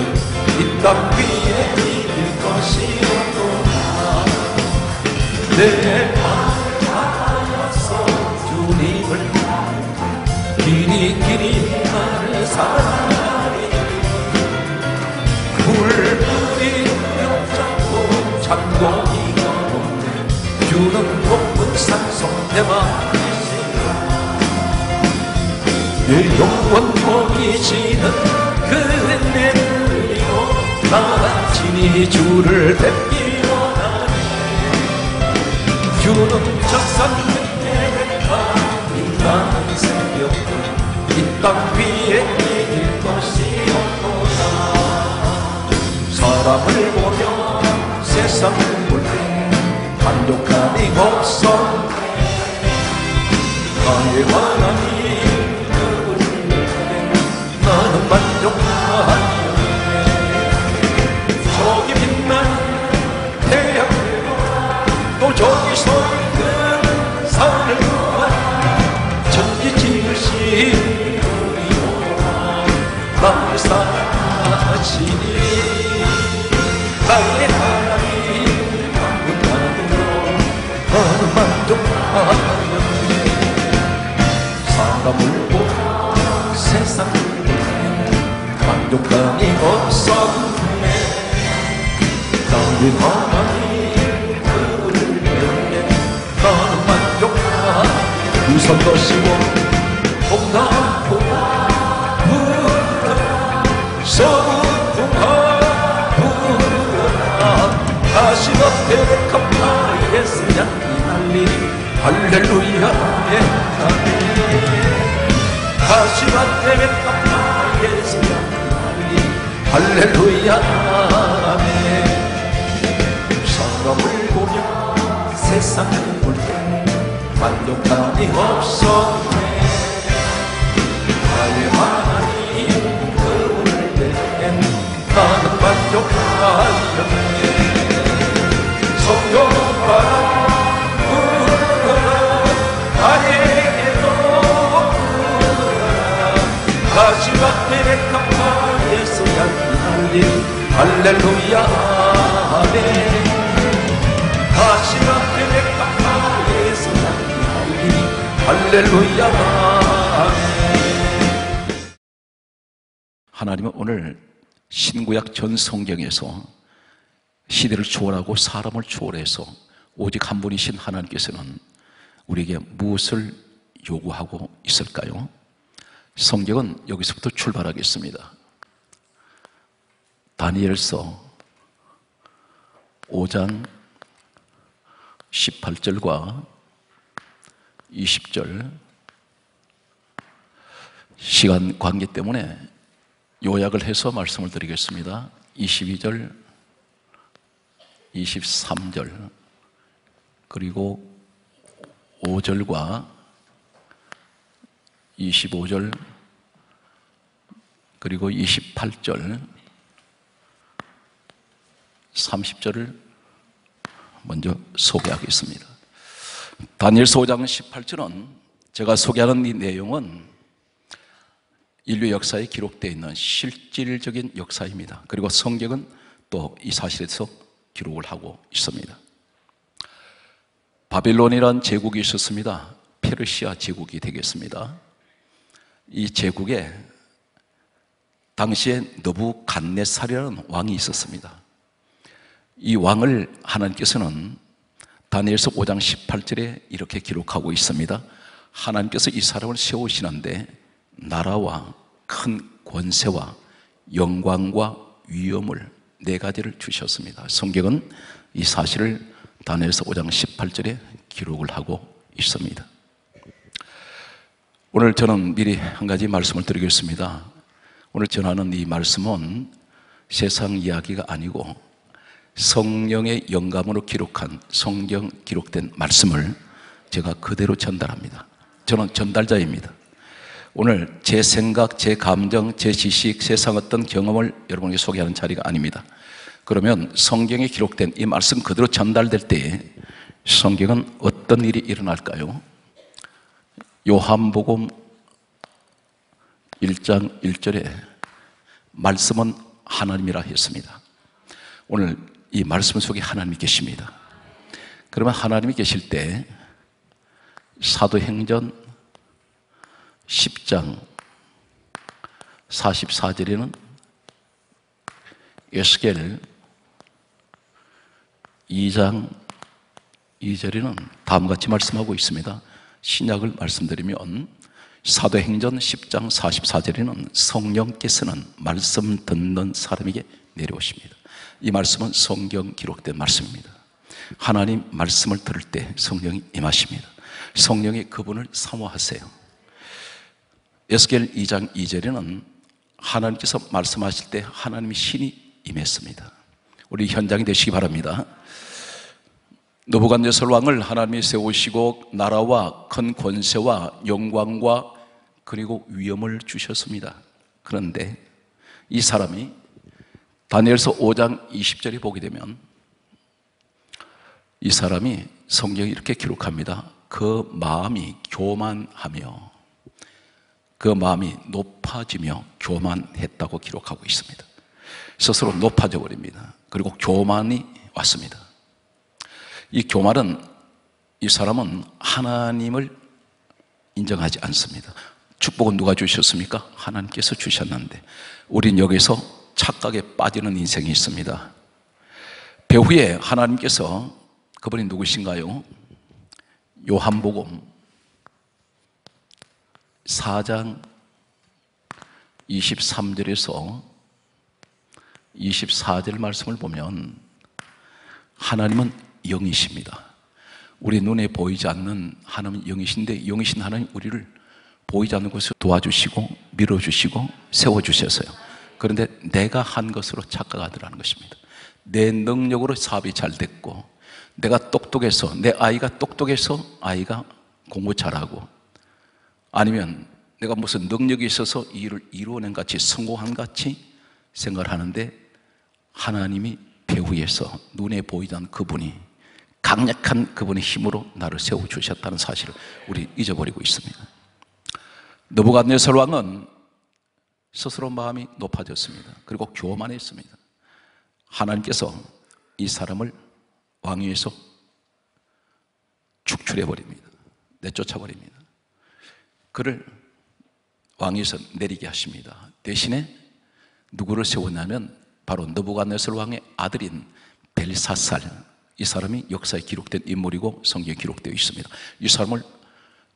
이 땅 위에 이길 것이로도다 내 마음을 받아서 주님을 길이 길이 나를 사랑하리 불불이 겹잡고 창동이가 없네. 주는 높은 산성 대만이시라. 내 영원 보이시는 친히 주를 뵙기 원하네. 주는 저산 끝에 인간의 새벽을 이땅 위에 이길 것이 없도다. 사람을 보며 세상을 볼때 만족함이 없었네. 나의 하나님 그분을 나는 만족하 선 것이고 할렐루야 아멘 다시 앞에 컴파이에서 향기 날리니 할렐루야 아멘 사람을 보며 세상을 볼때 만족감이 없었 할렐루야 아멘 향기 날린 할렐루야 아멘 하나님은 오늘 신구약 전 성경에서 시대를 초월하고 사람을 초월해서 오직 한 분이신 하나님께서는 우리에게 무엇을 요구하고 있을까요? 성경은 여기서부터 출발하겠습니다. 다니엘서 5장 18절과 20절 시간 관계 때문에 요약을 해서 말씀을 드리겠습니다. 22절, 23절, 그리고 5절과 25절, 그리고 28절, 30절을 먼저 소개하겠습니다. 다니엘서 5장 18절은 제가 소개하는 이 내용은 인류 역사에 기록되어 있는 실질적인 역사입니다. 그리고 성경은 또 이 사실에서 기록을 하고 있습니다. 바빌론이란 제국이 있었습니다. 페르시아 제국이 되겠습니다. 이 제국에 당시에 너부갓네살이라는 왕이 있었습니다. 이 왕을 하나님께서는 다니엘서 5장 18절에 이렇게 기록하고 있습니다. 하나님께서 이 사람을 세우시는데 나라와 큰 권세와 영광과 위엄을 네 가지를 주셨습니다. 성경은 이 사실을 다니엘서 5장 18절에 기록을 하고 있습니다. 오늘 저는 미리 한 가지 말씀을 드리겠습니다. 오늘 전하는 이 말씀은 세상 이야기가 아니고 성령의 영감으로 기록한 성경 기록된 말씀을 제가 그대로 전달합니다. 저는 전달자입니다. 오늘 제 생각, 제 감정, 제 지식, 세상 어떤 경험을 여러분에게 소개하는 자리가 아닙니다. 그러면 성경에 기록된 이 말씀 그대로 전달될 때에 성경은 어떤 일이 일어날까요? 요한복음 1장 1절에 말씀은 하나님이라 했습니다. 오늘 이 말씀 속에 하나님이 계십니다. 그러면 하나님이 계실 때 사도행전 10장 44절에는 에스겔 2장 2절에는 다음과 같이 말씀하고 있습니다. 신약을 말씀드리면 사도행전 10장 44절에는 성령께서는 말씀 듣는 사람에게 내려오십니다. 이 말씀은 성경 기록된 말씀입니다. 하나님 말씀을 들을 때 성령이 임하십니다. 성령이 그분을 사모하세요. 에스겔 2장 2절에는 하나님께서 말씀하실 때 하나님이 신이 임했습니다. 우리 현장이 되시기 바랍니다. 노부갓네살 왕을 하나님이 세우시고 나라와 큰 권세와 영광과 그리고 위엄을 주셨습니다. 그런데 이 사람이 다니엘서 5장 20절에 보게 되면 이 사람이 성경이 이렇게 기록합니다. 그 마음이 교만하며 그 마음이 높아지며 교만했다고 기록하고 있습니다. 스스로 높아져 버립니다. 그리고 교만이 왔습니다. 이 교만은 이 사람은 하나님을 인정하지 않습니다. 축복은 누가 주셨습니까? 하나님께서 주셨는데 우린 여기서 착각에 빠지는 인생이 있습니다. 배후에 하나님께서 그분이 누구신가요? 요한복음 4장 23절에서 24절 말씀을 보면 하나님은 영이십니다. 우리 눈에 보이지 않는 하나님은 영이신데 영이신 하나님 우리를 보이지 않는 곳에 도와주시고 밀어주시고 세워주셨어요. 그런데 내가 한 것으로 착각하더라는 것입니다. 내 능력으로 사업이 잘 됐고, 내가 똑똑해서, 내 아이가 똑똑해서 아이가 공부 잘하고, 아니면 내가 무슨 능력이 있어서 이 일을 이루어낸 같이 성공한 같이 생각을 하는데, 하나님이 배후에서 눈에 않는 그분이 강력한 그분의 힘으로 나를 세워주셨다는 사실을 우리 잊어버리고 있습니다. 너부갓네살 왕은 스스로 마음이 높아졌습니다. 그리고 교만했습니다. 하나님께서 이 사람을 왕위에서 축출해 버립니다. 내쫓아 버립니다. 그를 왕위에서 내리게 하십니다. 대신에 누구를 세웠냐면 바로 느부갓네살 왕의 아들인 벨사살 이 사람이 역사에 기록된 인물이고 성경에 기록되어 있습니다. 이 사람을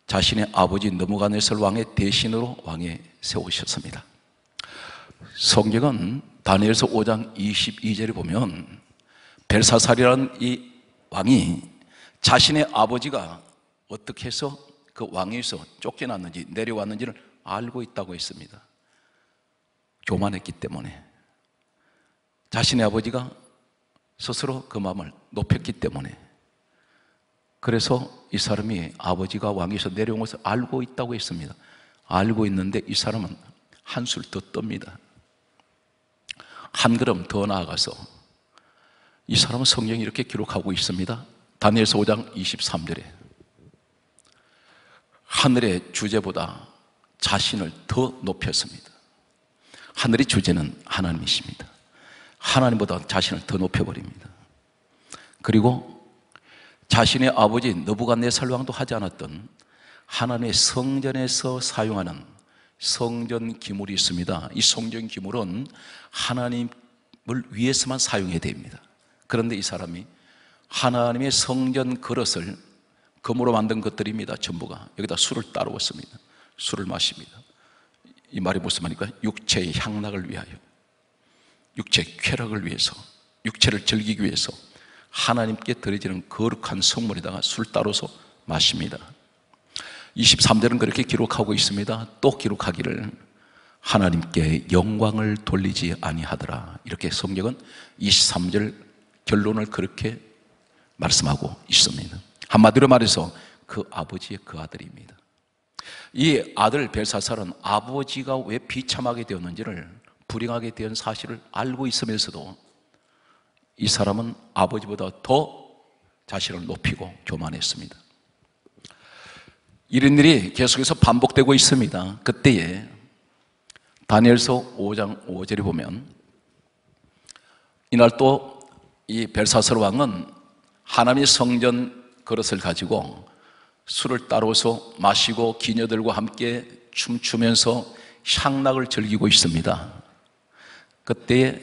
자신의 아버지 느부갓네살 왕의 대신으로 왕에 세우셨습니다. 성경은 다니엘서 5장 22절에 보면 벨사살이라는 이 왕이 자신의 아버지가 어떻게 해서 그 왕위에서 쫓겨났는지 내려왔는지를 알고 있다고 했습니다. 교만했기 때문에 자신의 아버지가 스스로 그 마음을 높였기 때문에 그래서 이 사람이 아버지가 왕위에서 내려온 것을 알고 있다고 했습니다. 알고 있는데 이 사람은 한술 더 떱니다. 한 걸음 더 나아가서 이 사람은 성경이 이렇게 기록하고 있습니다. 다니엘서 5장 23절에 하늘의 주제보다 자신을 더 높였습니다. 하늘의 주제는 하나님이십니다. 하나님보다 자신을 더 높여버립니다. 그리고 자신의 아버지 너부갓네살 왕도 하지 않았던 하나님의 성전에서 사용하는 성전 기물이 있습니다. 이 성전 기물은 하나님을 위해서만 사용해야 됩니다. 그런데 이 사람이 하나님의 성전 그릇을 금으로 만든 것들입니다. 전부가 여기다 술을 따르었습니다. 술을 마십니다. 이 말이 무슨 말입니까? 육체의 향락을 위하여, 육체 쾌락을 위해서, 육체를 즐기기 위해서 하나님께 드려지는 거룩한 성물에다가 술 따로서 마십니다. 23절은 그렇게 기록하고 있습니다. 또 기록하기를 하나님께 영광을 돌리지 아니하더라. 이렇게 성경은 23절 결론을 그렇게 말씀하고 있습니다. 한마디로 말해서 그 아버지의 그 아들입니다. 이 아들 벨사살은 아버지가 왜 비참하게 되었는지를 불행하게 된 사실을 알고 있으면서도 이 사람은 아버지보다 더 자신을 높이고 교만했습니다. 이런 일이 계속해서 반복되고 있습니다. 그때에 다니엘서 5장 5절에 보면 이날 또 이 벨사스르 왕은 하나님의 성전 그릇을 가지고 술을 따로서 마시고 기녀들과 함께 춤추면서 향락을 즐기고 있습니다. 그때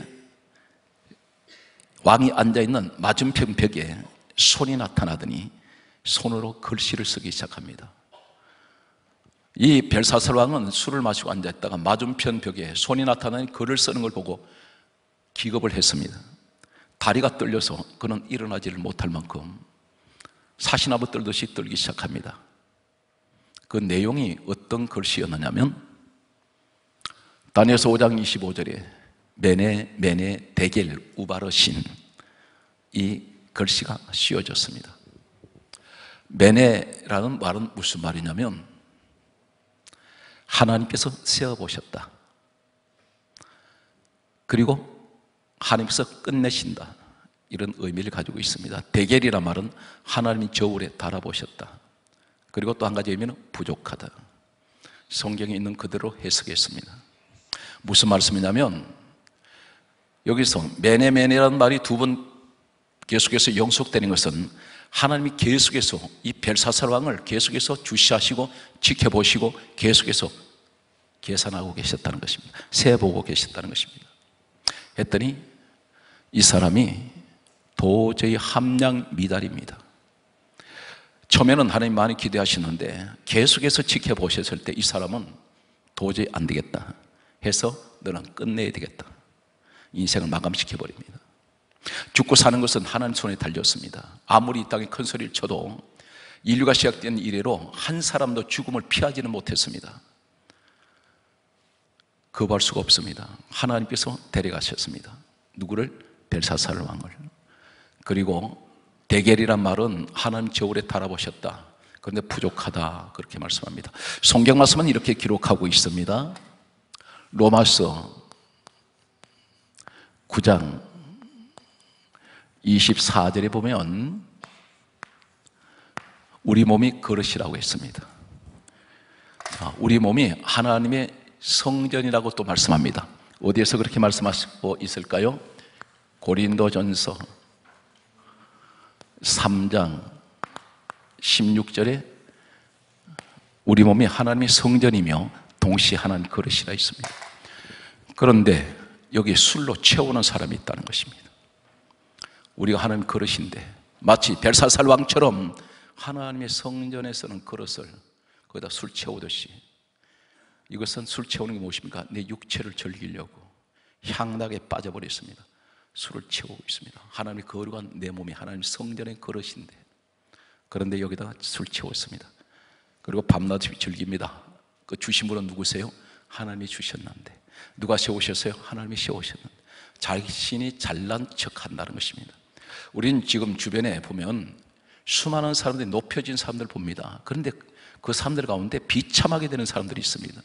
왕이 앉아 있는 맞은편 벽에 손이 나타나더니 손으로 글씨를 쓰기 시작합니다. 이 벨사살 왕은 술을 마시고 앉아있다가 맞은편 벽에 손이 나타나는 글을 쓰는 걸 보고 기겁을 했습니다. 다리가 떨려서 그는 일어나지를 못할 만큼 사시나무 떨듯이 떨기 시작합니다. 그 내용이 어떤 글씨였느냐면 다니엘서 5장 25절에 메네 메네 데겔 우바르신 이 글씨가 씌워졌습니다. 메네라는 말은 무슨 말이냐면 하나님께서 세어보셨다. 그리고 하나님께서 끝내신다. 이런 의미를 가지고 있습니다. 대결이란 말은 하나님이 저울에 달아보셨다. 그리고 또 한 가지 의미는 부족하다. 성경에 있는 그대로 해석했습니다. 무슨 말씀이냐면 여기서 메네메네라는 말이 두 번 계속해서 영속되는 것은 하나님이 계속해서 이 벨사살 왕을 계속해서 주시하시고 지켜보시고 계속해서 계산하고 계셨다는 것입니다. 세 보고 계셨다는 것입니다. 했더니 이 사람이 도저히 함량 미달입니다. 처음에는 하나님 많이 기대하시는데 계속해서 지켜보셨을 때 이 사람은 도저히 안 되겠다 해서 너는 끝내야 되겠다. 인생을 마감시켜 버립니다. 죽고 사는 것은 하나님 손에 달렸습니다. 아무리 이 땅에 큰 소리를 쳐도 인류가 시작된 이래로 한 사람도 죽음을 피하지는 못했습니다. 거부할 수가 없습니다. 하나님께서 데려가셨습니다. 누구를? 벨사살 왕을. 그리고 대결이란 말은 하나님 저울에 달아보셨다. 그런데 부족하다. 그렇게 말씀합니다. 성경 말씀은 이렇게 기록하고 있습니다. 로마서 9장 24절에 보면 우리 몸이 그릇이라고 했습니다. 우리 몸이 하나님의 성전이라고 또 말씀합니다. 어디에서 그렇게 말씀하시고 있을까요? 고린도전서 3장 16절에 우리 몸이 하나님의 성전이며 동시에 하나님 그릇이라 있습니다. 그런데 여기 술로 채우는 사람이 있다는 것입니다. 우리가 하나님 그릇인데 마치 벨사살 왕처럼 하나님의 성전에 서는 그릇을 거기다 술 채우듯이 이것은 술 채우는 게 무엇입니까? 내 육체를 즐기려고 향락에 빠져버렸습니다. 술을 채우고 있습니다. 하나님의 거룩한 내 몸이 하나님 성전의 그릇인데 그런데 여기다가 술 채웠습니다. 그리고 밤낮 즐깁니다. 그 주신 분은 누구세요? 하나님이 주셨는데 누가 세우셨어요? 하나님이 세우셨는데 자신이 잘난 척 한다는 것입니다. 우리는 지금 주변에 보면 수많은 사람들이 높여진 사람들 봅니다. 그런데 그 사람들 가운데 비참하게 되는 사람들이 있습니다.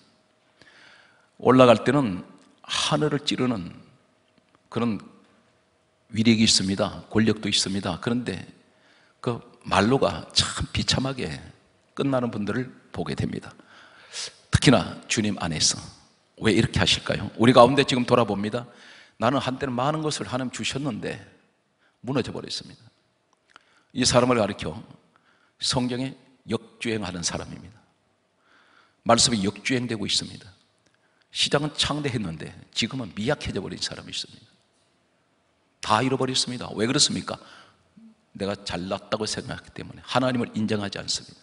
올라갈 때는 하늘을 찌르는 그런 위력이 있습니다. 권력도 있습니다. 그런데 그 말로가 참 비참하게 끝나는 분들을 보게 됩니다. 특히나 주님 안에서 왜 이렇게 하실까요? 우리 가운데 지금 돌아봅니다. 나는 한때는 많은 것을 하나님 주셨는데 무너져 버렸습니다. 이 사람을 가리켜 성경에 역주행하는 사람입니다. 말씀이 역주행되고 있습니다. 시장은 창대했는데 지금은 미약해져 버린 사람이 있습니다. 다 잃어버렸습니다. 왜 그렇습니까? 내가 잘났다고 생각하기 때문에 하나님을 인정하지 않습니다.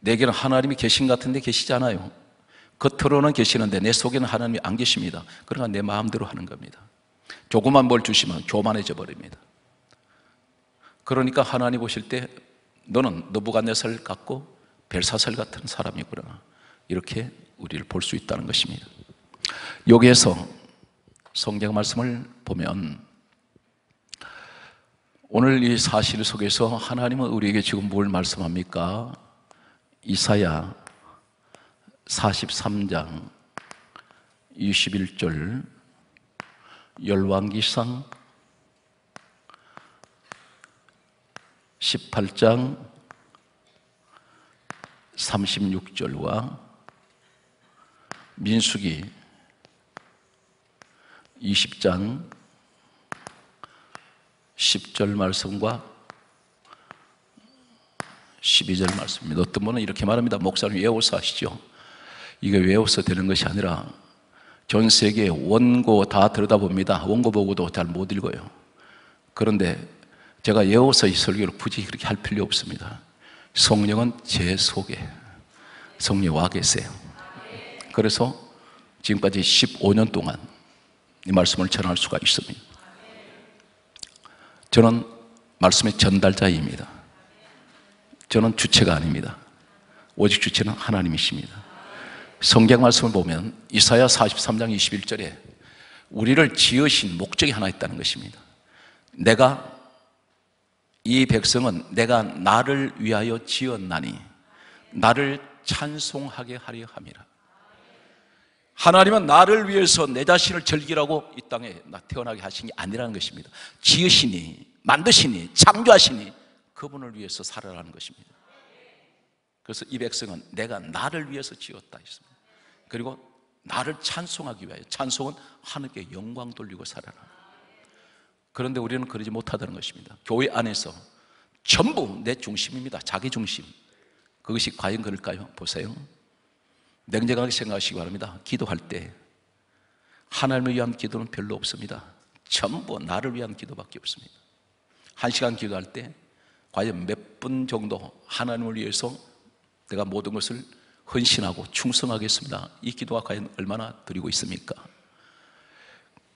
내게는 하나님이 계신 것 같은데 계시지 않아요. 겉으로는 계시는데 내 속에는 하나님이 안 계십니다. 그러니까 내 마음대로 하는 겁니다. 조그만 뭘 주시면 교만해져 버립니다. 그러니까 하나님 보실 때 너는 너부갓네살 같고 벨사살 같은 사람이구나. 이렇게 우리를 볼 수 있다는 것입니다. 여기에서 성경 말씀을 보면 오늘 이 사실 속에서 하나님은 우리에게 지금 뭘 말씀합니까? 이사야 43장 21절 열왕기상 18장 36절과 민수기 20장 10절 말씀과 12절 말씀입니다. 어떤 분은 이렇게 말합니다. 목사님 외워서 하시죠. 이게 외워서 되는 것이 아니라 전 세계 원고 다 들여다봅니다. 원고 보고도 잘 못 읽어요. 그런데 제가 외워서 이 설교를 굳이 그렇게 할 필요 없습니다. 성령은 제 속에 성령 와 계세요. 그래서 지금까지 15년 동안 이 말씀을 전할 수가 있습니다. 저는 말씀의 전달자입니다. 저는 주체가 아닙니다. 오직 주체는 하나님이십니다. 성경 말씀을 보면 이사야 43장 21절에 우리를 지으신 목적이 하나 있다는 것입니다. 내가 이 백성은 내가 나를 위하여 지었나니 나를 찬송하게 하려 함이라. 하나님은 나를 위해서 내 자신을 즐기라고 이 땅에 태어나게 하신 게 아니라는 것입니다. 지으시니, 만드시니, 창조하시니 그분을 위해서 살아라는 것입니다. 그래서 이 백성은 내가 나를 위해서 지었다 했습니다. 그리고 나를 찬송하기 위하여 찬송은 하나님께 영광 돌리고 살아라. 그런데 우리는 그러지 못하다는 것입니다. 교회 안에서 전부 내 중심입니다. 자기 중심. 그것이 과연 그럴까요? 보세요. 냉정하게 생각하시기 바랍니다. 기도할 때 하나님을 위한 기도는 별로 없습니다. 전부 나를 위한 기도밖에 없습니다. 한 시간 기도할 때 과연 몇 분 정도 하나님을 위해서 내가 모든 것을 헌신하고 충성하겠습니다. 이 기도가 과연 얼마나 드리고 있습니까?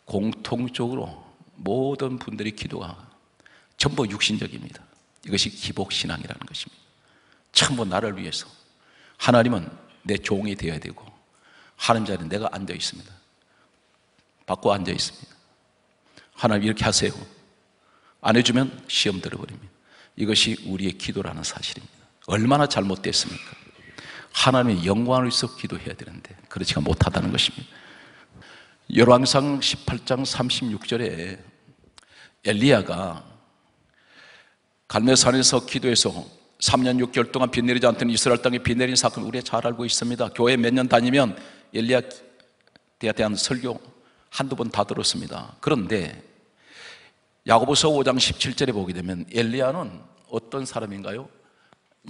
공통적으로 모든 분들의 기도가 전부 육신적입니다. 이것이 기복신앙이라는 것입니다. 전부 나를 위해서 하나님은 내 종이 되어야 되고 하나님 자리에 내가 앉아 있습니다. 받고 앉아 있습니다. 하나님 이렇게 하세요. 안 해주면 시험 들어버립니다. 이것이 우리의 기도라는 사실입니다. 얼마나 잘못됐습니까? 하나님의 영광을 위해서 기도해야 되는데 그렇지가 못하다는 것입니다. 열왕상 18장 36절에 엘리야가 갈매산에서 기도해서 3년 6개월 동안 비 내리지 않던 이스라엘 땅에 비 내린 사건 우리가 잘 알고 있습니다. 교회 몇 년 다니면 엘리야 에 대한 설교 한두 번 다 들었습니다. 그런데 야고보서 5장 17절에 보게 되면 엘리야는 어떤 사람인가요?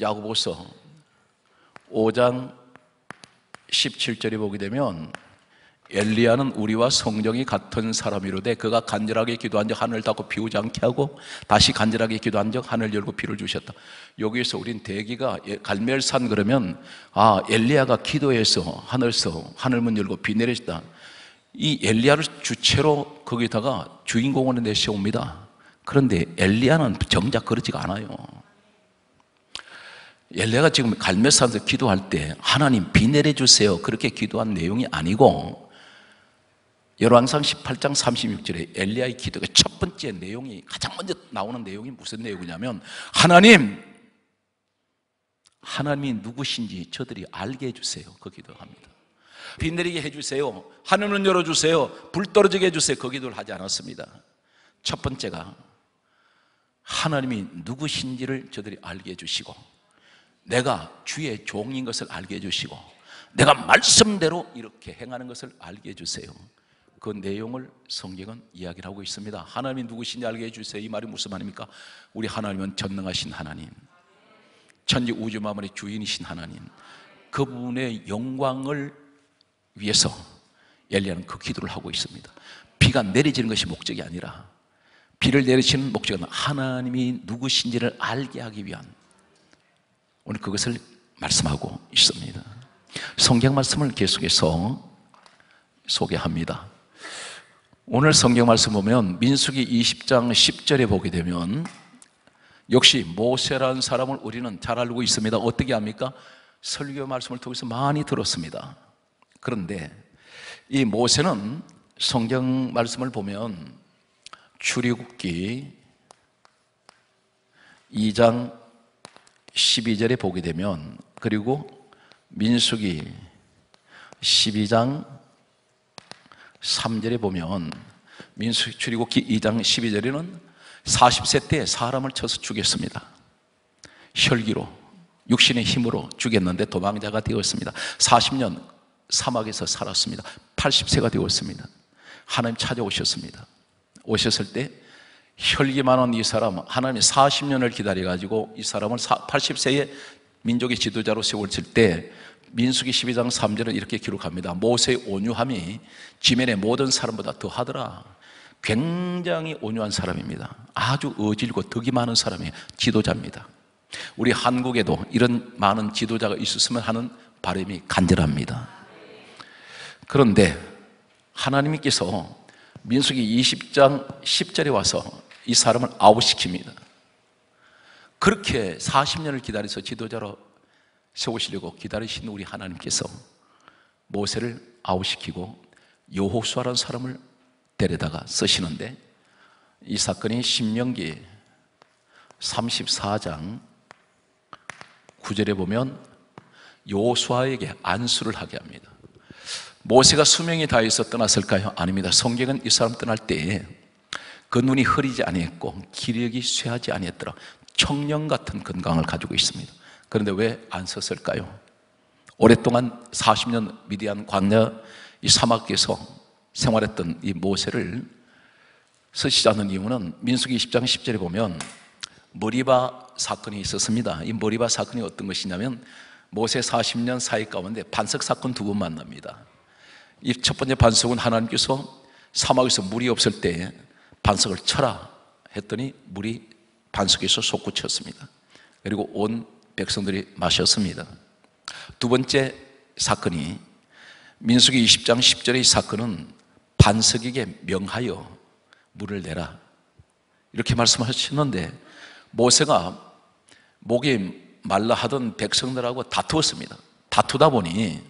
야고보서 5장 17절에 보게 되면 엘리야는 우리와 성정이 같은 사람이로되 그가 간절하게 기도한 적 하늘을 닫고 비우지 않게 하고 다시 간절하게 기도한 적 하늘 열고 비를 주셨다. 여기에서 우린 대기가 예, 갈멜산 그러면 아 엘리야가 기도해서 하늘서 하늘문 열고 비 내렸다. 이 엘리야를 주체로 거기다가 주인공으로 내세웁니다. 그런데 엘리야는 정작 그러지가 않아요. 엘리야가 지금 갈멜산에서 기도할 때 하나님 비 내려주세요 그렇게 기도한 내용이 아니고 열왕상 18장 36절에 엘리야의 기도가 첫 번째 내용이 가장 먼저 나오는 내용이 무슨 내용이냐면 하나님 하나님이 누구신지 저들이 알게 해주세요. 그 기도합니다. 비 내리게 해주세요. 하늘을 열어주세요. 불 떨어지게 해주세요. 그 기도를 하지 않았습니다. 첫 번째가 하나님이 누구신지를 저들이 알게 해주시고 내가 주의 종인 것을 알게 해주시고 내가 말씀대로 이렇게 행하는 것을 알게 해주세요 그 내용을 성경은 이야기를 하고 있습니다. 하나님이 누구신지 알게 해주세요. 이 말이 무슨 말입니까? 우리 하나님은 전능하신 하나님, 천지 우주 만물의 주인이신 하나님, 그분의 영광을 위해서 엘리야는 그 기도를 하고 있습니다. 비가 내려지는 것이 목적이 아니라 비를 내리시는 목적은 하나님이 누구신지를 알게 하기 위한 오늘 그것을 말씀하고 있습니다. 성경 말씀을 계속해서 소개합니다. 오늘 성경 말씀 보면 민수기 20장 10절에 보게 되면 역시 모세라는 사람을 우리는 잘 알고 있습니다. 어떻게 합니까? 설교 말씀을 통해서 많이 들었습니다. 그런데 이 모세는 성경 말씀을 보면 출애굽기 2장 12절에 보게 되면 그리고 민수기 12장 3절에 보면 민수기 출애굽기 2장 12절에는 40세 때 사람을 쳐서 죽였습니다. 혈기로 육신의 힘으로 죽였는데 도망자가 되었습니다. 40년 사막에서 살았습니다. 80세가 되었습니다. 하나님 찾아오셨습니다. 오셨을 때 혈기 많은 이 사람 하나님이 40년을 기다려 가지고 이 사람을 80세의 민족의 지도자로 세웠을 때 민수기 12장 3절은 이렇게 기록합니다. 모세의 온유함이 지면의 모든 사람보다 더하더라. 굉장히 온유한 사람입니다. 아주 어질고 덕이 많은 사람이에요. 지도자입니다. 우리 한국에도 이런 많은 지도자가 있었으면 하는 바람이 간절합니다. 그런데 하나님께서 민수기 20장 10절에 와서 이 사람을 아웃시킵니다. 그렇게 40년을 기다려서 지도자로 세우시려고 기다리신 우리 하나님께서 모세를 아웃시키고 여호수아라는 사람을 데려다가 쓰시는데 이 사건이 신명기 34장 9절에 보면 여호수아에게 안수를 하게 합니다. 모세가 수명이 다해서 떠났을까요? 아닙니다. 성경은 이 사람 떠날 때에 그 눈이 흐리지 아니했고 기력이 쇠하지 아니했더라. 청년 같은 건강을 가지고 있습니다. 그런데 왜 안 썼을까요? 오랫동안 40년 미디안 광야 이 사막에서 생활했던 이 모세를 쓰시지 않는 이유는 민수기 20장 10절에 보면 머리바 사건이 있었습니다. 이 머리바 사건이 어떤 것이냐면 모세 40년 사이 가운데 반석 사건 두 번 만납니다. 이 첫 번째 반석은 하나님께서 사막에서 물이 없을 때 반석을 쳐라 했더니 물이 반석에서 솟구쳤습니다. 그리고 온 백성들이 마셨습니다. 두 번째 사건이 민수기 20장 10절의 이 사건은 반석에게 명하여 물을 내라. 이렇게 말씀하셨는데 모세가 목이 말라 하던 백성들하고 다투었습니다. 다투다 보니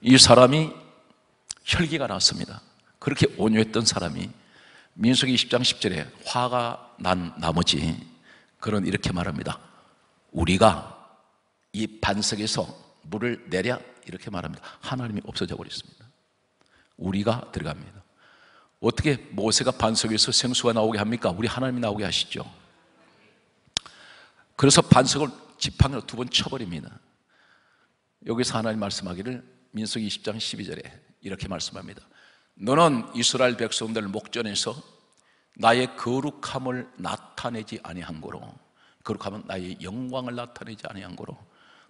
이 사람이 혈기가 났습니다. 그렇게 온유했던 사람이 민수기 20장 10절에 화가 난 나머지 그런 이렇게 말합니다. 우리가 이 반석에서 물을 내랴 이렇게 말합니다. 하나님이 없어져 버렸습니다. 우리가 들어갑니다. 어떻게 모세가 반석에서 생수가 나오게 합니까? 우리 하나님이 나오게 하시죠. 그래서 반석을 지팡이로 두 번 쳐버립니다. 여기서 하나님 말씀하기를 민수기 20장 12절에 이렇게 말씀합니다. 너는 이스라엘 백성들 목전에서 나의 거룩함을 나타내지 아니한 거로 거룩하면 나의 영광을 나타내지 아니한 거로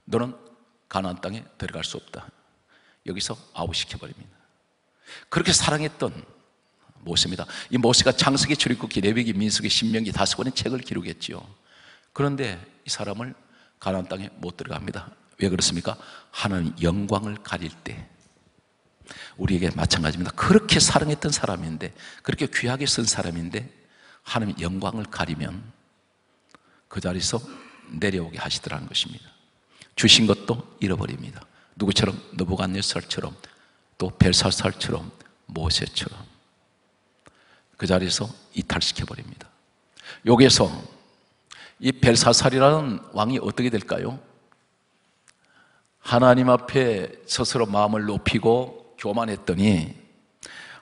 너는 가나안 땅에 들어갈 수 없다. 여기서 아웃시켜 버립니다. 그렇게 사랑했던 모세입니다. 이 모세가 창세기, 출애굽기, 레위기, 민수기, 신명기 다섯 권의 책을 기록했지요. 그런데 이 사람을 가나안 땅에 못 들어갑니다. 왜 그렇습니까? 하나님 영광을 가릴 때 우리에게 마찬가지입니다. 그렇게 사랑했던 사람인데 그렇게 귀하게 쓴 사람인데 하나님 영광을 가리면 그 자리에서 내려오게 하시더라는 것입니다. 주신 것도 잃어버립니다. 누구처럼 느부갓네살처럼 또 벨사살처럼 모세처럼 그 자리에서 이탈시켜 버립니다. 여기에서 이 벨사살이라는 왕이 어떻게 될까요? 하나님 앞에 스스로 마음을 높이고 교만했더니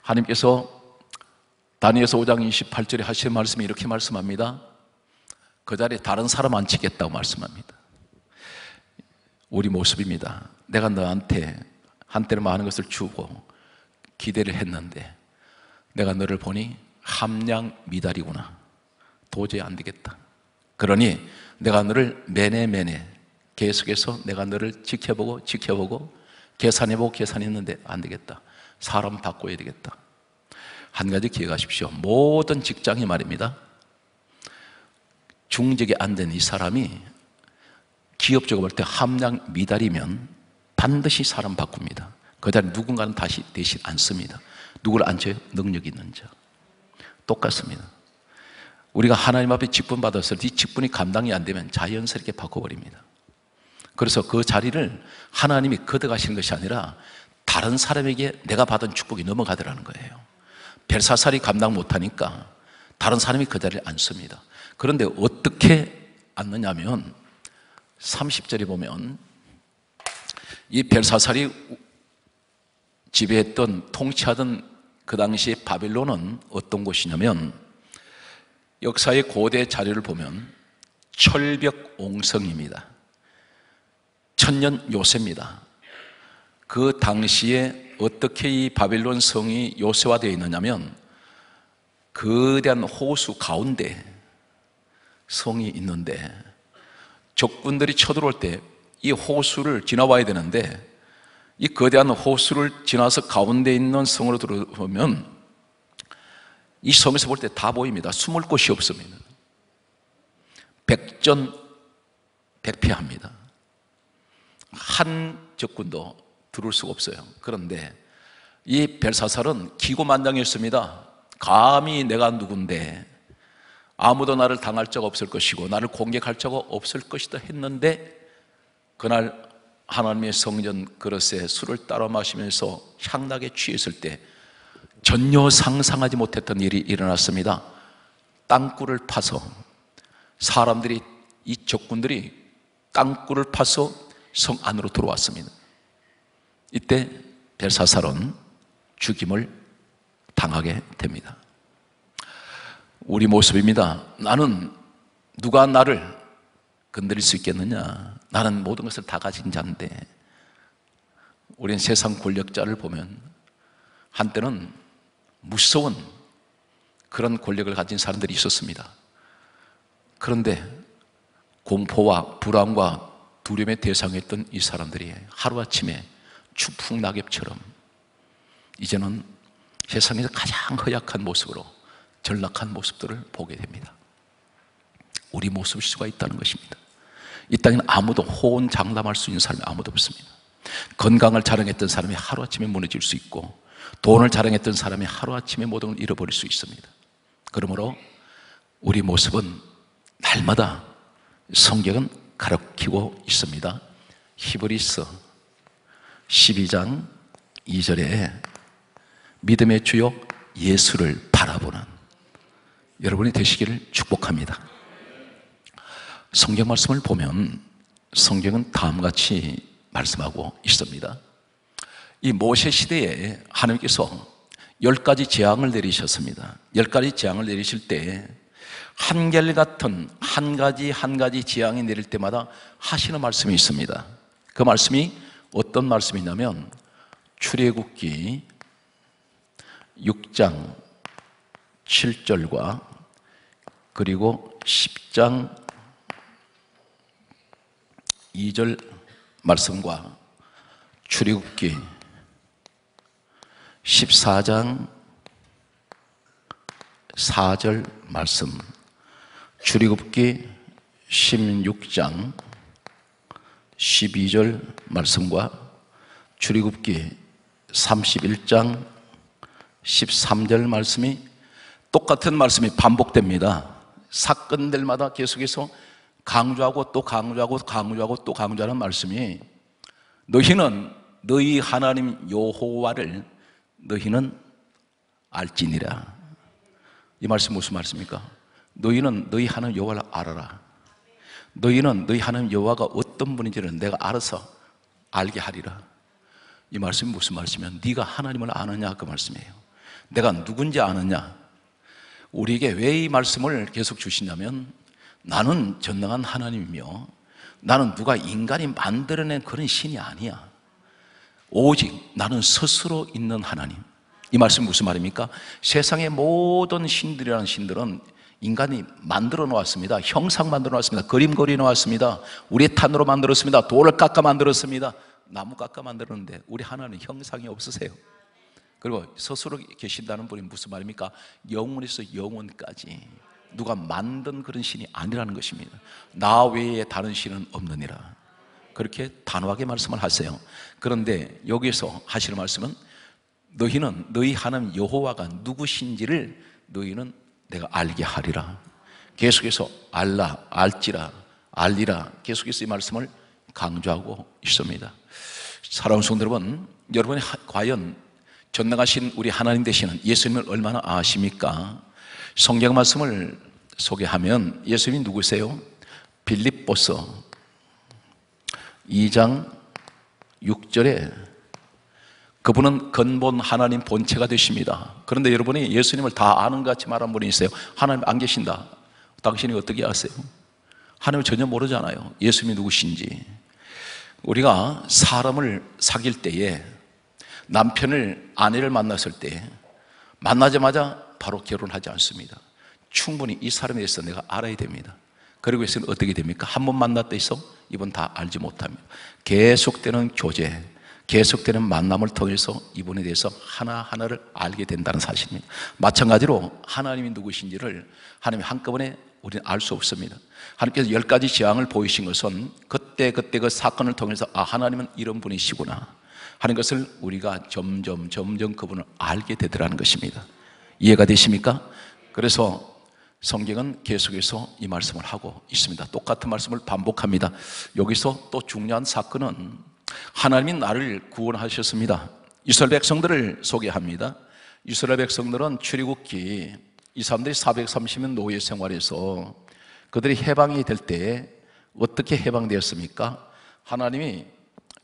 하나님께서 다니엘서 5장 28절에 하신 말씀이 이렇게 말씀합니다. 그 자리에 다른 사람 앉히겠다고 말씀합니다. 우리 모습입니다. 내가 너한테 한때는 많은 것을 주고 기대를 했는데 내가 너를 보니 함량 미달이구나. 도저히 안 되겠다. 그러니 내가 너를 매네 매네 계속해서 내가 너를 지켜보고 지켜보고 계산해보고 계산했는데 안 되겠다. 사람 바꿔야 되겠다. 한 가지 기억하십시오. 모든 직장이 말입니다. 중직에 앉은 이 사람이 기업적으로 볼때 함량 미달이면 반드시 사람 바꿉니다. 그 자리 누군가는 다시 대신 앉습니다. 누구를 앉혀요? 능력 있는 자. 똑같습니다. 우리가 하나님 앞에 직분 받았을 때 이 직분이 감당이 안 되면 자연스럽게 바꿔버립니다. 그래서 그 자리를 하나님이 걷어가시는 것이 아니라 다른 사람에게 내가 받은 축복이 넘어가더라는 거예요. 벨사살이 감당 못하니까 다른 사람이 그 자리를 앉습니다. 그런데 어떻게 앉느냐면 30절에 보면 이 벨사살이 지배했던 통치하던 그 당시 바빌론은 어떤 곳이냐면 역사의 고대 자료를 보면 철벽 옹성입니다. 천년 요새입니다. 그 당시에 어떻게 이 바빌론 성이 요새화되어 있느냐면 거대한 호수 가운데 성이 있는데 적군들이 쳐들어올 때 이 호수를 지나와야 되는데 이 거대한 호수를 지나서 가운데 있는 성으로 들어보면 이 성에서 볼 때 다 보입니다. 숨을 곳이 없습니다. 백전 백패합니다. 한 적군도 들어올 수가 없어요. 그런데 이 벨사살은 기고만장했습니다. 감히 내가 누군데 아무도 나를 당할 자가 없을 것이고 나를 공격할 자가 없을 것이다 했는데 그날 하나님의 성전 그릇에 술을 따라 마시면서 향나게 취했을 때 전혀 상상하지 못했던 일이 일어났습니다. 땅굴을 파서 사람들이 이 적군들이 땅굴을 파서 성 안으로 들어왔습니다. 이때 벨사살은 죽임을 당하게 됩니다. 우리 모습입니다. 나는 누가 나를 건드릴 수 있겠느냐? 나는 모든 것을 다 가진 자인데 우리는 세상 권력자를 보면 한때는 무서운 그런 권력을 가진 사람들이 있었습니다. 그런데 공포와 불안과 두려움의 대상이었던 이 사람들이 하루아침에 추풍 낙엽처럼 이제는 세상에서 가장 허약한 모습으로 전락한 모습들을 보게 됩니다. 우리 모습일 수가 있다는 것입니다. 이 땅에는 아무도 호언 장담할 수 있는 사람이 아무도 없습니다. 건강을 자랑했던 사람이 하루아침에 무너질 수 있고 돈을 자랑했던 사람이 하루아침에 모든 걸 잃어버릴 수 있습니다. 그러므로 우리 모습은 날마다 성경은 가르치고 있습니다. 히브리서 12장 2절에 믿음의 주요 예수를 여러분이 되시기를 축복합니다. 성경 말씀을 보면 성경은 다음같이 말씀하고 있습니다. 이 모세 시대에 하나님께서 열 가지 재앙을 내리셨습니다. 열 가지 재앙을 내리실 때 한결같은 한 가지 한 가지 재앙이 내릴 때마다 하시는 말씀이 있습니다. 그 말씀이 어떤 말씀이냐면 출애굽기 6장 7절과 그리고 10장 2절 말씀과 출애굽기 14장 4절 말씀 출애굽기 16장 12절 말씀과 출애굽기 31장 13절 말씀이 똑같은 말씀이 반복됩니다. 사건들마다 계속해서 강조하고 또 강조하고 강조하고 또 강조하는 말씀이 너희는 너희 하나님 여호와를 너희는 알지니라. 이 말씀 무슨 말씀입니까? 너희는 너희 하나님 여호와를 알아라. 너희는 너희 하나님 여호와가 어떤 분인지를 내가 알아서 알게 하리라. 이 말씀이 무슨 말씀이면 네가 하나님을 아느냐 그 말씀이에요. 내가 누군지 아느냐. 우리에게 왜 이 말씀을 계속 주시냐면 나는 전능한 하나님이며 나는 누가 인간이 만들어낸 그런 신이 아니야. 오직 나는 스스로 있는 하나님. 이 말씀 무슨 말입니까? 세상의 모든 신들이라는 신들은 인간이 만들어 놓았습니다. 형상 만들어 놓았습니다. 그림 그려 놓았습니다. 우리의 탄으로 만들었습니다. 돌을 깎아 만들었습니다. 나무 깎아 만들었는데 우리 하나님 형상이 없으세요. 그리고 스스로 계신다는 분이 무슨 말입니까? 영원에서 영원까지 누가 만든 그런 신이 아니라는 것입니다. 나 외에 다른 신은 없느니라. 그렇게 단호하게 말씀을 하세요. 그런데 여기서 하시는 말씀은 너희는 너희 하나님 여호와가 누구신지를 너희는 내가 알게 하리라. 계속해서 알라, 알지라, 알리라. 계속해서 이 말씀을 강조하고 있습니다. 사랑하는 성도 여러분, 여러분이 하- 과연 전능하신 우리 하나님 되시는 예수님을 얼마나 아십니까? 성경 말씀을 소개하면 예수님이 누구세요? 빌립보서 2장 6절에 그분은 근본 하나님 본체가 되십니다. 그런데 여러분이 예수님을 다 아는 것 같이 말한 분이 있어요. 하나님 안 계신다. 당신이 어떻게 아세요? 하나님을 전혀 모르잖아요. 예수님이 누구신지. 우리가 사람을 사귈 때에 남편을 아내를 만났을 때 만나자마자 바로 결혼하지 않습니다. 충분히 이 사람에 대해서 내가 알아야 됩니다. 그리고 해서는 어떻게 됩니까? 한 번 만났다 해서 이번 다 알지 못합니다. 계속되는 교제, 계속되는 만남을 통해서 이분에 대해서 하나하나를 알게 된다는 사실입니다. 마찬가지로 하나님이 누구신지를 하나님이 한꺼번에 우리는 알 수 없습니다. 하나님께서 열 가지 재앙을 보이신 것은 그때 그때 그 사건을 통해서 아 하나님은 이런 분이시구나 하는 것을 우리가 점점 점점 그분을 알게 되더라는 것입니다. 이해가 되십니까? 그래서 성경은 계속해서 이 말씀을 하고 있습니다. 똑같은 말씀을 반복합니다. 여기서 또 중요한 사건은 하나님이 나를 구원하셨습니다. 이스라엘 백성들을 소개합니다. 이스라엘 백성들은 출애굽기 이 사람들이 430년 노예 생활에서 그들이 해방이 될 때 어떻게 해방되었습니까? 하나님이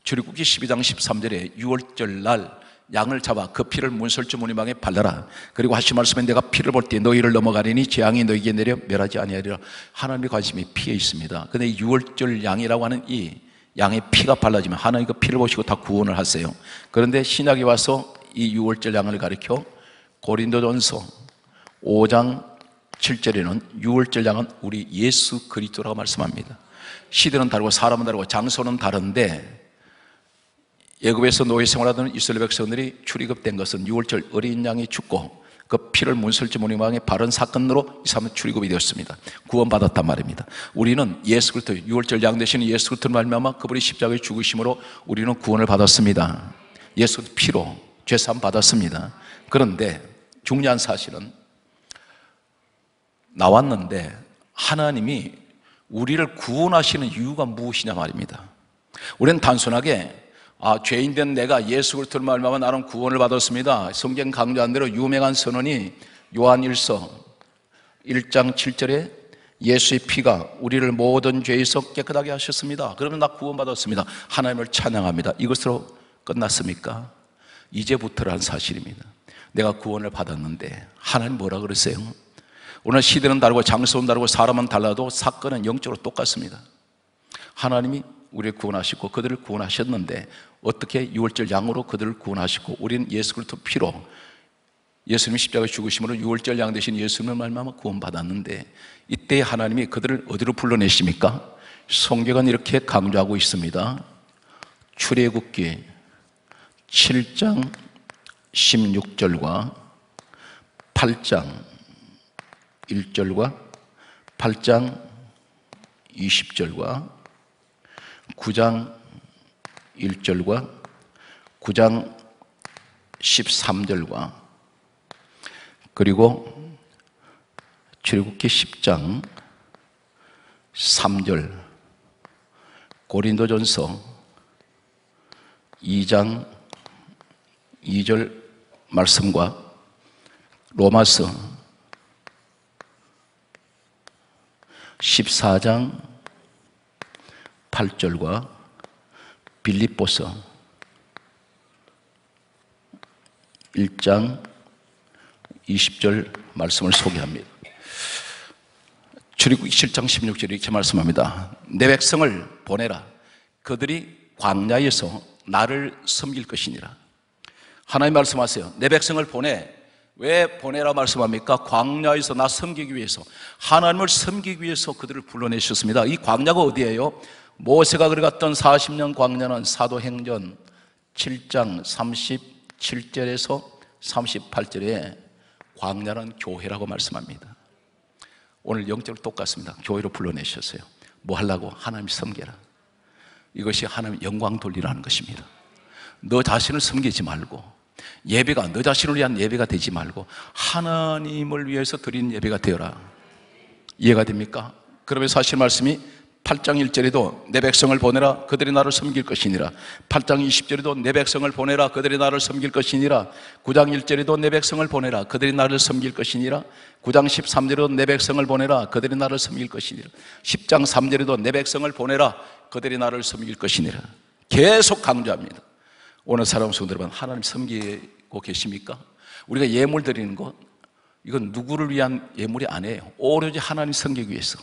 출애굽기 12장 13절에 6월절 날 양을 잡아 그 피를 문설주 문이방에 발라라. 그리고 하신 말씀에 내가 피를 볼 때 너희를 넘어가리니 재앙이 너희에게 내려 멸하지 아니하리라. 하나님의 관심이 피에 있습니다. 근데 6월절 양이라고 하는 이 양의 피가 발라지면 하나님 그 피를 보시고 다 구원을 하세요. 그런데 신약이 와서 이 6월절 양을 가리켜 고린도전서 5장 7절에는 6월절 양은 우리 예수 그리스도라고 말씀합니다. 시대는 다르고 사람은 다르고 장소는 다른데 예굽에서 노예 생활하던 이스라엘 백성들이 출애굽된 것은 6월절 어린 양이 죽고 그 피를 문설지 모니방에 바른 사건으로 이 사람은 출애굽이 되었습니다. 구원받았단 말입니다. 우리는 예수 그리스도 6월절 양 되시는 예수 그리스도를 말미암아 그분이 십자가에 죽으심으로 우리는 구원을 받았습니다. 예수 피로 죄 사함 받았습니다. 그런데 중요한 사실은 나왔는데 하나님이 우리를 구원하시는 이유가 무엇이냐 말입니다. 우리는 단순하게 아, 죄인 된 내가 예수 그리스도를 말미암아 나는 구원을 받았습니다. 성경 강조한 대로 유명한 선언이 요한 1서 1장 7절에 예수의 피가 우리를 모든 죄에서 깨끗하게 하셨습니다. 그러면 나 구원받았습니다. 하나님을 찬양합니다. 이것으로 끝났습니까? 이제부터라는 사실입니다. 내가 구원을 받았는데 하나님 뭐라 그러세요? 오늘 시대는 다르고 장소는 다르고 사람은 달라도 사건은 영적으로 똑같습니다. 하나님이 우리를 구원하시고 그들을 구원하셨는데 어떻게 6월절 양으로 그들을 구원하시고 우리는 예수 그리스도 피로 예수님 십자가 죽으심으로 6월절 양 대신 예수님을 말미암아 구원받았는데 이때 하나님이 그들을 어디로 불러내십니까? 성경은 이렇게 강조하고 있습니다. 출애굽기 7장 16절과 8장 1절과 8장 20절과 9장 1절과 9장 13절과 그리고 출애굽기 10장 3절 고린도전서 2장 2절 말씀과 로마서 14장 8절과 빌립보서 1장 20절 말씀을 소개합니다. 출애굽기 7장 16절에 이렇게 말씀합니다. 내 백성을 보내라. 그들이 광야에서 나를 섬길 것이니라. 하나님 말씀하세요. 내 백성을 보내. 왜 보내라 말씀합니까? 광야에서 나 섬기기 위해서 하나님을 섬기기 위해서 그들을 불러내셨습니다. 이 광야가 어디예요? 모세가 그려갔던 40년 광야는 사도행전 7장 37절에서 38절에 광야는 교회라고 말씀합니다. 오늘 영적으로 똑같습니다. 교회로 불러내셨어요. 뭐 하려고? 하나님 섬겨라. 이것이 하나님 영광 돌리라는 것입니다. 너 자신을 섬기지 말고 예배가 너 자신을 위한 예배가 되지 말고 하나님을 위해서 드리는 예배가 되어라. 이해가 됩니까? 그러면 사실 말씀이 8장 1절에도 내 백성을 보내라 그들이 나를 섬길 것이니라. 8장 20절에도 내 백성을 보내라 그들이 나를 섬길 것이니라. 9장 1절에도 내 백성을 보내라 그들이 나를 섬길 것이니라. 9장 13절에도 내 백성을 보내라 그들이 나를 섬길 것이니라. 10장 3절에도 내 백성을 보내라 그들이 나를 섬길 것이니라. 계속 강조합니다. 오늘 성도 여러분 하나님 섬기고 계십니까? 우리가 예물 드리는 것 이건 누구를 위한 예물이 아니에요. 오로지 하나님 섬기기 위해서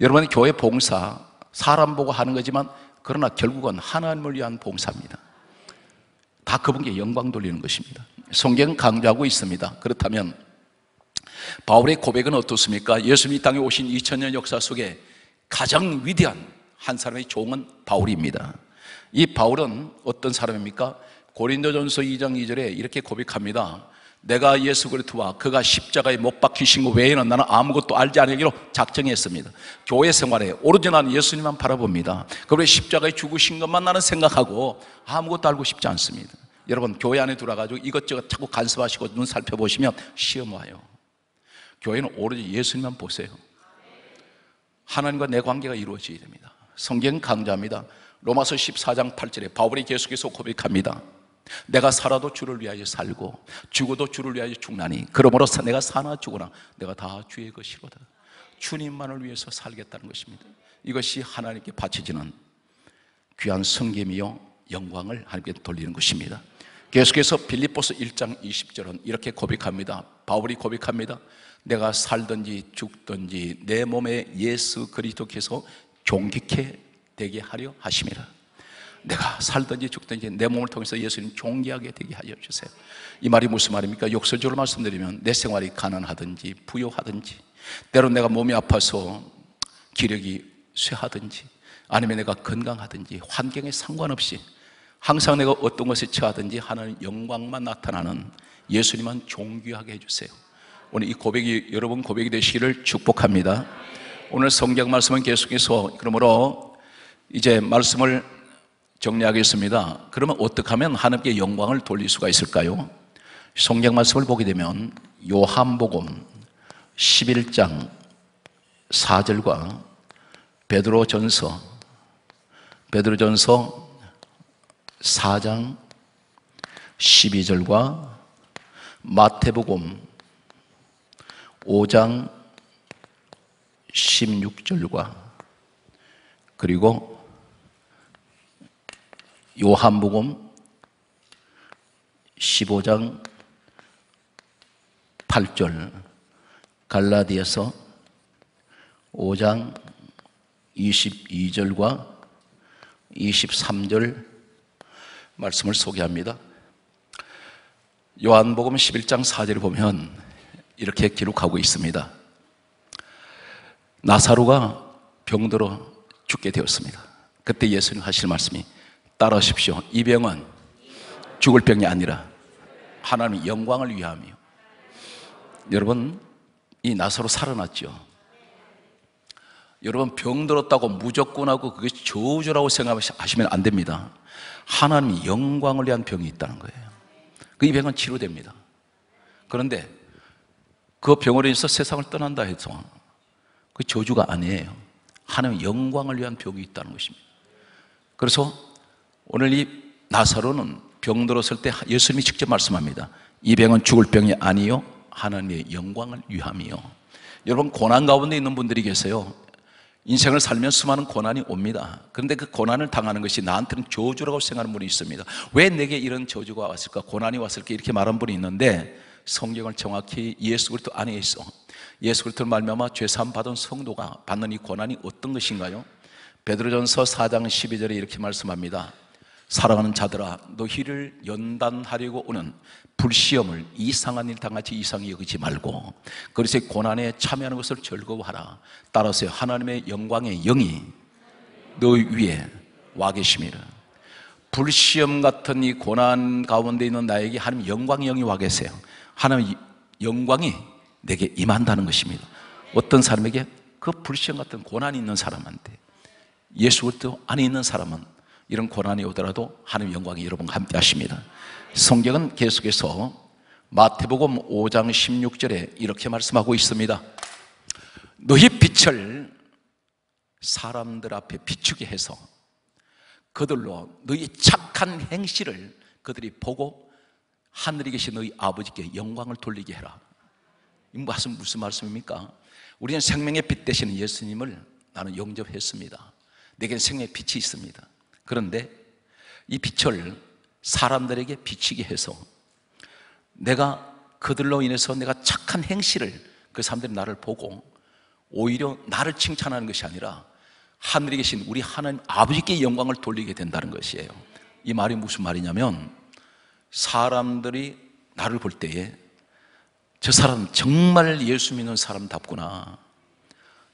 여러분 교회 봉사 사람 보고 하는 거지만 그러나 결국은 하나님을 위한 봉사입니다. 다 그분께 영광 돌리는 것입니다. 성경 강조하고 있습니다. 그렇다면 바울의 고백은 어떻습니까? 예수님 이 땅에 오신 2000년 역사 속에 가장 위대한 한 사람의 종은 바울입니다. 이 바울은 어떤 사람입니까? 고린도전서 2장 2절에 이렇게 고백합니다. 내가 예수 그리스도와 그가 십자가에 못 박히신 것 외에는 나는 아무것도 알지 않기로 작정했습니다. 교회 생활에 오로지 나는 예수님만 바라봅니다. 그리고 십자가에 죽으신 것만 나는 생각하고 아무것도 알고 싶지 않습니다. 여러분 교회 안에 들어가지고 이것저것 자꾸 간섭하시고 눈 살펴보시면 시험 와요. 교회는 오로지 예수님만 보세요. 하나님과 내 관계가 이루어져야 됩니다. 성경 강조합니다. 로마서 14장 8절에 바울이 계속해서 고백합니다. 내가 살아도 주를 위하여 살고 죽어도 주를 위하여 죽나니 그러므로 내가 사나 죽으나 내가 다 주의 것이로다 주님만을 위해서 살겠다는 것입니다. 이것이 하나님께 바쳐지는 귀한 성김이요 영광을 하나님께 돌리는 것입니다. 계속해서 빌립보서 1장 20절은 이렇게 고백합니다. 바울이 고백합니다. 내가 살든지 죽든지 내 몸에 예수 그리스도께서 존귀케 되게 하려 하심이라 내가 살든지 죽든지 내 몸을 통해서 예수님 존귀하게 되게 하여 주세요. 이 말이 무슨 말입니까? 욕설적으로 말씀드리면 내 생활이 가난하든지 부요하든지 때로 내가 몸이 아파서 기력이 쇠하든지 아니면 내가 건강하든지 환경에 상관없이 항상 내가 어떤 것에 처하든지 하나님 영광만 나타나는 예수님만 존귀하게 해주세요. 오늘 이 고백이 여러분 고백이 되시기를 축복합니다. 오늘 성경 말씀은 계속해서 그러므로 이제 말씀을 정리하겠습니다. 그러면 어떻게 하면 하나님께 영광을 돌릴 수가 있을까요? 성경 말씀을 보게 되면 요한복음 11장 4절과 베드로전서 베드로전서 4장 12절과 마태복음 5장 16절과 그리고 요한복음 15장 8절 갈라디아서 5장 22절과 23절 말씀을 소개합니다. 요한복음 11장 4절을 보면 이렇게 기록하고 있습니다. 나사로가 병들어 죽게 되었습니다. 그때 예수님 하실 말씀이 따라하십시오. 이 병은 죽을 병이 아니라 하나님의 영광을 위함이요. 여러분, 이 나사로 살아났죠. 여러분, 병 들었다고 무조건 하고 그게 저주라고 생각하시면 안 됩니다. 하나님의 영광을 위한 병이 있다는 거예요. 그 이 병은 치료됩니다. 그런데 그 병으로 인해서 세상을 떠난다 해서 그 저주가 아니에요. 하나님의 영광을 위한 병이 있다는 것입니다. 그래서 오늘 이 나사로는 병들었을 때 예수님이 직접 말씀합니다. 이 병은 죽을 병이 아니요 하나님의 영광을 위함이요. 여러분 고난 가운데 있는 분들이 계세요. 인생을 살면 수많은 고난이 옵니다. 그런데 그 고난을 당하는 것이 나한테는 저주라고 생각하는 분이 있습니다. 왜 내게 이런 저주가 왔을까? 고난이 왔을까? 이렇게 말한 분이 있는데 성경을 정확히 예수 그리스도 안에 있어. 예수 그리스도를 말미암아 죄 사함 받은 성도가 받는 이 고난이 어떤 것인가요? 베드로전서 4장 12절에 이렇게 말씀합니다. 사랑하는 자들아 너희를 연단하려고 오는 불시험을 이상한 일 당하지 이상히 여기지 말고 그래서 고난에 참여하는 것을 즐거워하라 따라서 하나님의 영광의 영이 너희 위에 와 계심이라. 불시험 같은 이 고난 가운데 있는 나에게 하나님 영광의 영이 와 계세요. 하나님 영광이 내게 임한다는 것입니다. 어떤 사람에게 그 불시험 같은 고난이 있는 사람한테 예수 그리스도 안에 있는 사람은 이런 고난이 오더라도 하나님 영광이 여러분과 함께 하십니다. 성경은 계속해서 마태복음 5장 16절에 이렇게 말씀하고 있습니다. 너희 빛을 사람들 앞에 비추게 해서 그들로 너희 착한 행실을 그들이 보고 하늘에 계신 너희 아버지께 영광을 돌리게 해라. 이 말씀 무슨 말씀입니까? 우리는 생명의 빛 되시는 예수님을 나는 영접했습니다. 내게는 생명의 빛이 있습니다. 그런데 이 빛을 사람들에게 비치게 해서 내가 그들로 인해서 내가 착한 행실을 그 사람들이 나를 보고 오히려 나를 칭찬하는 것이 아니라 하늘에 계신 우리 하나님 아버지께 영광을 돌리게 된다는 것이에요. 이 말이 무슨 말이냐면 사람들이 나를 볼 때에 저 사람 정말 예수 믿는 사람답구나.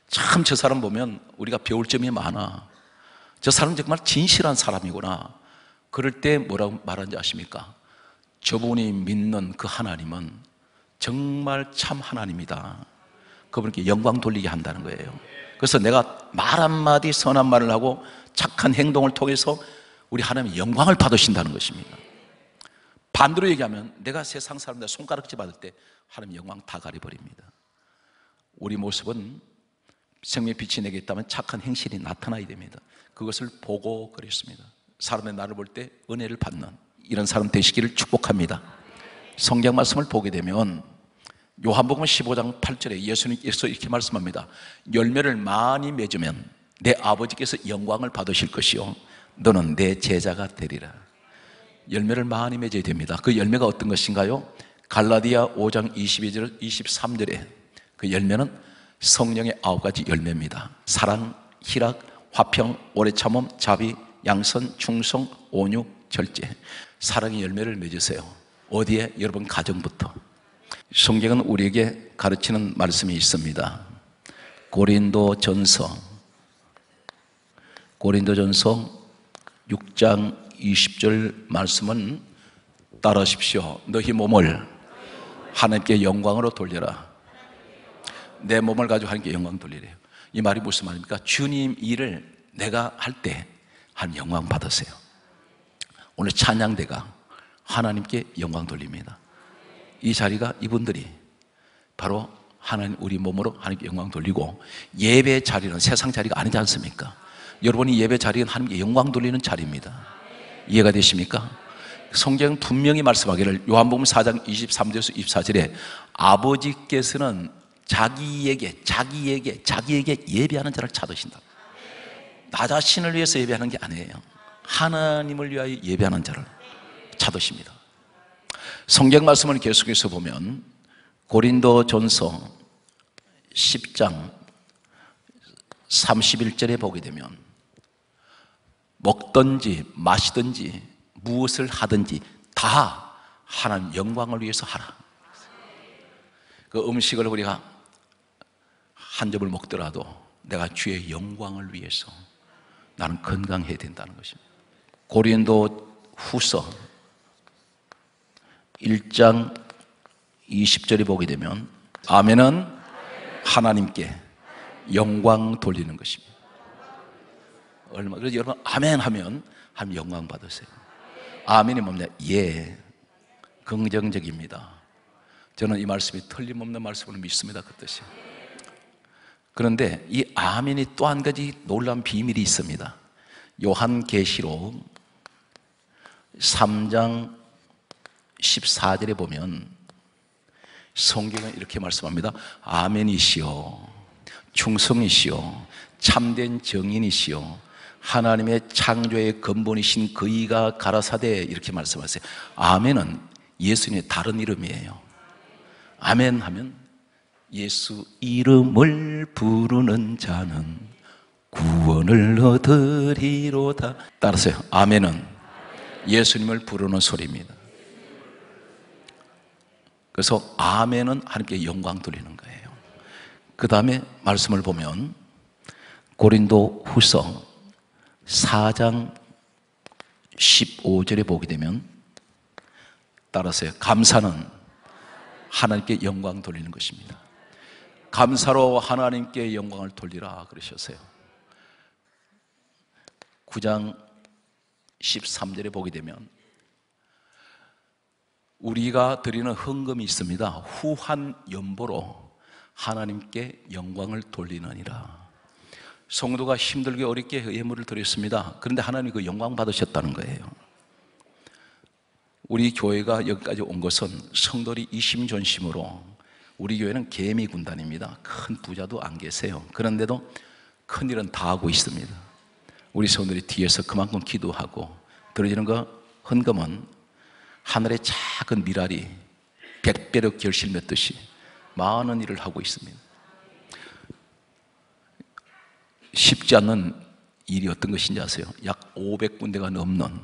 참 저 사람 보면 우리가 배울 점이 많아. 저 사람 정말 진실한 사람이구나. 그럴 때 뭐라고 말하는지 아십니까? 저분이 믿는 그 하나님은 정말 참 하나님이다. 그분께 영광 돌리게 한다는 거예요. 그래서 내가 말 한마디 선한 말을 하고 착한 행동을 통해서 우리 하나님의 영광을 받으신다는 것입니다. 반대로 얘기하면 내가 세상 사람들 손가락질 받을 때 하나님 영광 다 가려버립니다. 우리 모습은 생명의 빛이 내게 있다면 착한 행실이 나타나야 됩니다. 그것을 보고 그랬습니다. 사람의 나를 볼 때 은혜를 받는 이런 사람 되시기를 축복합니다. 성경 말씀을 보게 되면 요한복음 15장 8절에 예수님께서 이렇게 말씀합니다. 열매를 많이 맺으면 내 아버지께서 영광을 받으실 것이요. 너는 내 제자가 되리라. 열매를 많이 맺어야 됩니다. 그 열매가 어떤 것인가요? 갈라디아 5장 22절, 23절에 그 열매는 성령의 아홉 가지 열매입니다. 사랑, 희락, 화평, 오래 참음, 자비, 양선, 충성, 온유, 절제. 사랑의 열매를 맺으세요. 어디에? 여러분 가정부터. 성경은 우리에게 가르치는 말씀이 있습니다. 고린도 전서, 고린도 전서 6장 20절 말씀은 따라하십시오. 너희 몸을 하나님께 영광으로 돌려라. 내 몸을 가지고 하나님께 영광 돌리래요. 이 말이 무슨 말입니까? 주님 일을 내가 할 때 한 영광 받으세요. 오늘 찬양대가 하나님께 영광 돌립니다. 이 자리가 이분들이 바로 하나님 우리 몸으로 하나님께 영광 돌리고 예배 자리는 세상 자리가 아니지 않습니까? 여러분이 예배 자리는 하나님께 영광 돌리는 자리입니다. 이해가 되십니까? 성경 분명히 말씀하기를 요한복음 4장 23절에서 24절에 아버지께서는 자기에게 자기에게 자기에게 예배하는 자를 찾으신다. 나 자신을 위해서 예배하는 게 아니에요. 하나님을 위하여 예배하는 자를 찾으십니다. 성경 말씀을 계속해서 보면 고린도 전서 10장 31절에 보게 되면 먹든지 마시든지 무엇을 하든지 다 하나님 영광을 위해서 하라. 그 음식을 우리가 한 점을 먹더라도 내가 주의 영광을 위해서 나는 건강해야 된다는 것입니다. 고린도 후서 1장 20절에 보게 되면 아멘은 하나님께 영광 돌리는 것입니다. 얼마 그래서 여러분 아멘 하면 하면 영광 받으세요. 아멘이 뭡니까? 예. 긍정적입니다. 저는 이 말씀이 틀림없는 말씀을 믿습니다. 그 뜻이. 그런데 이 아멘이 또 한 가지 놀라운 비밀이 있습니다. 요한계시록 3장 14절에 보면 성경은 이렇게 말씀합니다. 아멘이시여, 충성이시여, 참된 정인이시여, 하나님의 창조의 근본이신 그이가 가라사대 이렇게 말씀하세요. 아멘은 예수님의 다른 이름이에요. 아멘 하면 예수 이름을 부르는 자는 구원을 얻으리로다. 따라서요. 아멘은 예수님을 부르는 소리입니다. 그래서 아멘은 하나님께 영광 돌리는 거예요. 그 다음에 말씀을 보면 고린도 후서 4장 15절에 보게 되면 따라서요. 감사는 하나님께 영광 돌리는 것입니다. 감사로 하나님께 영광을 돌리라 그러셨어요. 9장 13절에 보게 되면 우리가 드리는 헌금이 있습니다. 후한 연보로 하나님께 영광을 돌리느니라. 성도가 힘들게 어렵게 예물을 드렸습니다. 그런데 하나님이 그 영광 받으셨다는 거예요. 우리 교회가 여기까지 온 것은 성도리 이심전심으로 우리 교회는 개미 군단입니다. 큰 부자도 안 계세요. 그런데도 큰 일은 다 하고 있습니다. 우리 성도들이 뒤에서 그만큼 기도하고 들어지는 거 헌금은 하늘의 작은 미랄이 백배로 결실 맺듯이 많은 일을 하고 있습니다. 쉽지 않는 일이 어떤 것인지 아세요? 약 500군데가 넘는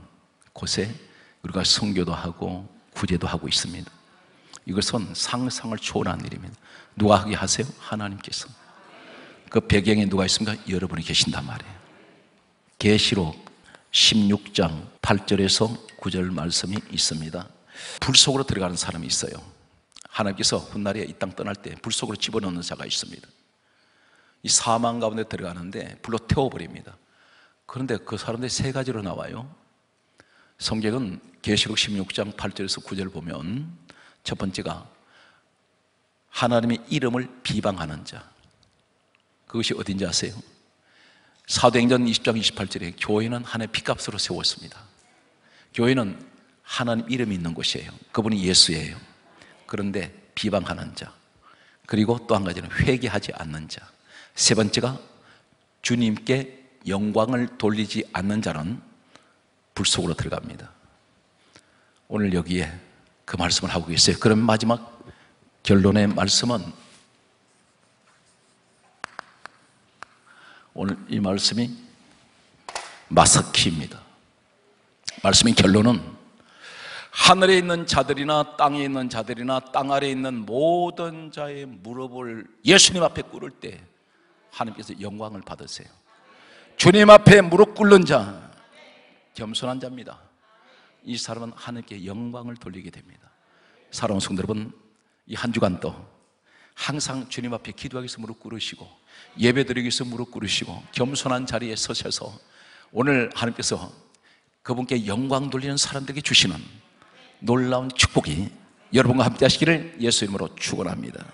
곳에 우리가 성교도 하고 구제도 하고 있습니다. 이것은 상상을 초월한 일입니다. 누가 하게 하세요? 하나님께서. 그 배경에 누가 있습니까? 여러분이 계신단 말이에요. 계시록 16장 8절에서 9절 말씀이 있습니다. 불 속으로 들어가는 사람이 있어요. 하나님께서 훗날에 이 땅 떠날 때 불 속으로 집어넣는 자가 있습니다. 이 사망 가운데 들어가는데 불로 태워버립니다. 그런데 그 사람들이 세 가지로 나와요. 성경은 계시록 16장 8절에서 9절 보면 첫 번째가 하나님의 이름을 비방하는 자. 그것이 어딘지 아세요? 사도행전 20장 28절에 교회는 하나님의 피값으로 세웠습니다. 교회는 하나님 이름이 있는 곳이에요. 그분이 예수예요. 그런데 비방하는 자. 그리고 또 한 가지는 회개하지 않는 자. 세 번째가 주님께 영광을 돌리지 않는 자는 불 속으로 들어갑니다. 오늘 여기에 그 말씀을 하고 계세요. 그럼 마지막 결론의 말씀은 오늘 이 말씀이 마사키입니다. 말씀의 결론은 하늘에 있는 자들이나 땅에 있는 자들이나 땅 아래에 있는 모든 자의 무릎을 예수님 앞에 꿇을 때 하나님께서 영광을 받으세요. 주님 앞에 무릎 꿇는 자, 겸손한 자입니다. 이 사람은 하나님께 영광을 돌리게 됩니다. 사랑하는 성도 여러분, 이 한 주간도 항상 주님 앞에 기도하기 위해서 무릎 꿇으시고 예배 드리기 위해서 무릎 꿇으시고 겸손한 자리에 서셔서 오늘 하나님께서 그분께 영광 돌리는 사람들에게 주시는 놀라운 축복이 여러분과 함께 하시기를 예수 이름으로 축원합니다.